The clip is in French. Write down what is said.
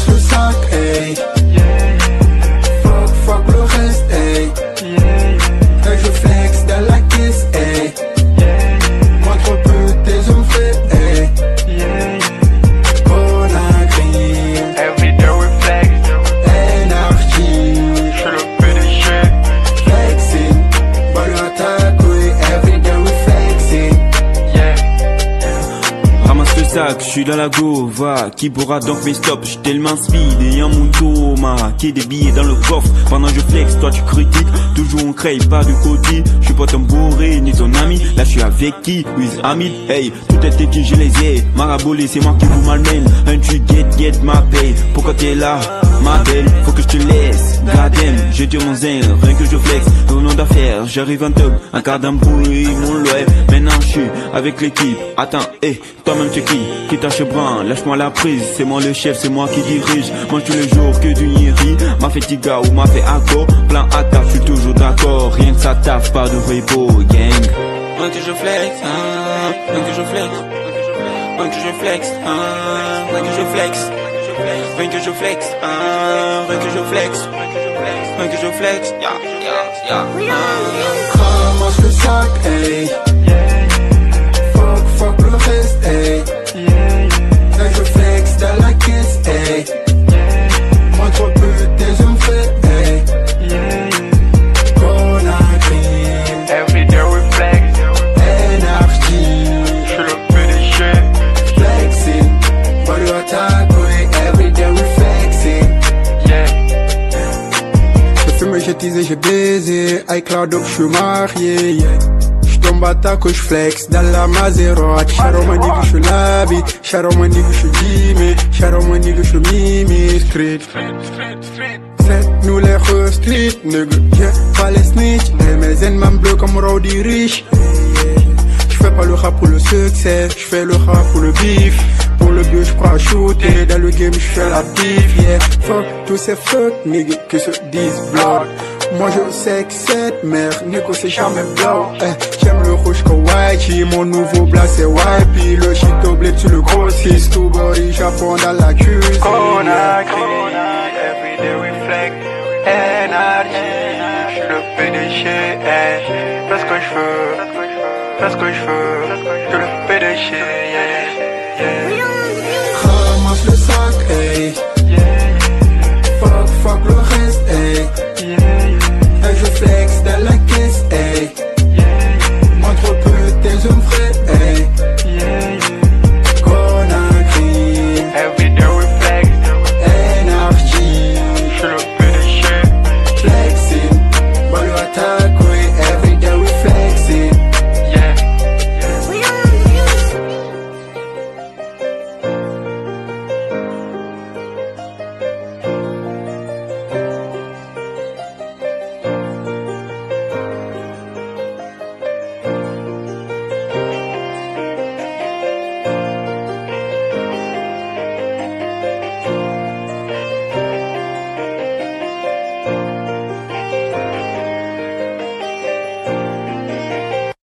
lost with suck, ayy eh. Suis dans la gova, qui pourra donc mes stop J'suis tellement speed et un mouton Qui des billets dans le coffre. Pendant je flex, toi tu critiques Toujours on crée, pas du côté. J'suis pas ton bourré ni ton ami. Là j'suis avec qui? With Hamid Hey, tout est qui? Je les ai. Marabolé c'est moi qui vous malmène. Un tu get get ma paye. Pourquoi t'es là? Ma belle, faut que je te laisse. Goddamn, je tire mon zen, rien que je flex. Au nom d'affaires, j'arrive en top Un quart d'embrouille, mon loyer. Maintenant je suis avec l'équipe. Attends, hé, toi-même tu qui? Qui tâche brun, lâche-moi la prise. C'est moi le chef, c'est moi qui dirige. Mange tous les jours que du niri. M'a fait tiga ou m'a fait accord Plein à taf, je suis toujours d'accord. Rien que ça taffe, pas de repos, gang. Rien que je flex, hein, rien que je flex. Rien que je flex, hein, rien que je flex. Rien que je flex, hein, rien que je flex. Rien que je flex, ya, ya, ya, Ramasse le sac, hey? J'ai baisé iCloud up, j'suis marié yeah. J'tombe à ta couche flex dans la Maserati. Shout my nigga, j'suis labi Shout my nigga, j'suis Jimmy. Shout my nigga, j'suis Mimi. Street nous les rues street nigga. Yeah, pas les snitch Et mes ennemis bleus comme Rowdy Rich. J'fais pas le rap pour le succès. J'fais le rap pour le bif pour le but, j'prends à shooter Dans le game, j'fais la pif, yeah Fuck tous ces fuck niggas qui se disent blood Moi je sais que cette merde, Nico c'est jamais blow eh, J'aime le rouge kawaii, mon nouveau blas c'est Puis Le shit au blé, tu le grossisses Tout body, Japon dans la cuisine créé. Everyday we flex, énergie. Je suis le PDG, hey. Fais ce que je veux, fais ce que je veux. Je suis le PDG, yeah.